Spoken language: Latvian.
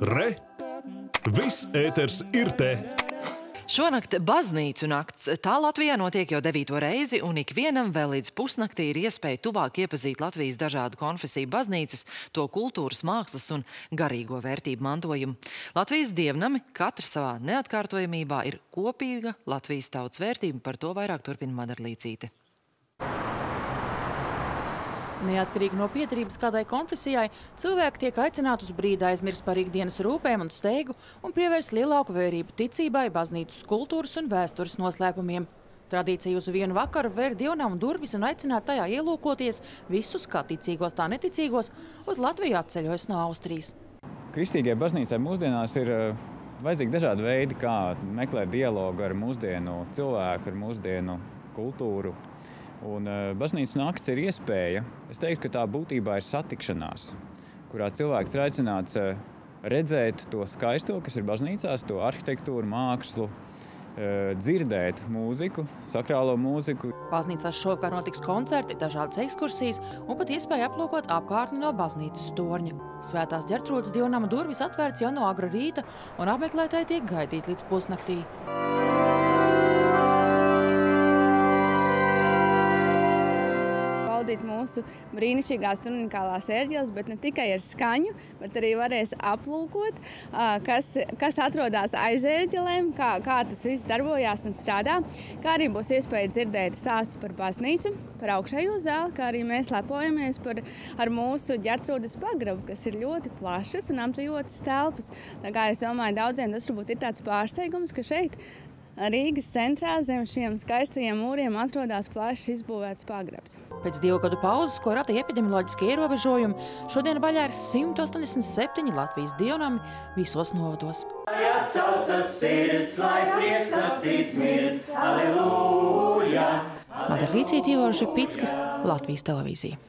Re! Viss ēters ir te! Šonakt baznīcu nakts. Tā Latvijā notiek jau devīto reizi, un ikvienam vēl līdz pusnaktī ir iespēja tuvāk iepazīt Latvijas dažādu konfesiju baznīcas, to kultūras, mākslas un garīgo vērtību mantojumu. Latvijas dievnami katrs savā neatkārtojamībā ir kopīga Latvijas tautas vērtība, par to vairāk turpina Madara Līcīte. Neatkarīgi no piedarības kādai konfesijai, cilvēki tiek aicināti uz brīdi aizmirst par ikdienas rūpēm un steigu un pievērst lielāku vērību ticībai, baznīcas kultūras un vēstures noslēpumiem. Tradīcija uz vienu vakaru vēr dievnām durvis un aicināt tajā ielūkoties visus, kā ticīgos, tā neticīgos, uz Latviju atceļojas no Austrijas. Kristīgai baznīcai mūsdienās ir uh, vajadzīgi dažādi veidi, kā meklēt dialogu ar mūsdienu cilvēku, ar mūsdienu kultūru. Un uh, baznīcas nakts ir iespēja, es teiktu, ka tā būtībā ir satikšanās, kurā cilvēks ir aicināts uh, redzēt to skaisto, kas ir baznīcās, to arhitektūru, mākslu, uh, dzirdēt mūziku, sakrālo mūziku. Baznīcās šovakar notiks koncerti, dažādas ekskursijas un pat iespēja aplūkot apkārtni no baznīcas torņa. Svētās ģertrūdas dievnama durvis atvērts jau no agra rīta un apmeklētāji tiek gaidīti līdz pusnaktī. Baudīt mūsu brīnišķīgās unikālās ērģeles, bet ne tikai ar skaņu, bet arī varēs aplūkot, kas, kas atrodas aiz ērģelēm, kā, kā tas viss darbojās un strādā. Kā arī būs iespēja dzirdēt stāstu par baznīcu, par augšējo zāli, kā arī mēs lepojamies par, ar mūsu ģertrūdas pagrabu, kas ir ļoti plašas un apdzīvotas telpas. Tā kā es domāju, daudziem tas varbūt ir tāds pārsteigums, ka šeit Rīgas centrā zem šiem skaistajiem mūriem atrodas plašs izbūvēts pagrabs. Pēc divu gadu pauzes, ko rata epidemioloģiskie ierobežojumi, šodien vaļā ir 187 Latvijas dievnami visos novados. Lai atsaucas sirds, lai prieks acīs smirds, halleluja! Madara Līcīti, Ivo Žepickas, Latvijas televīzija.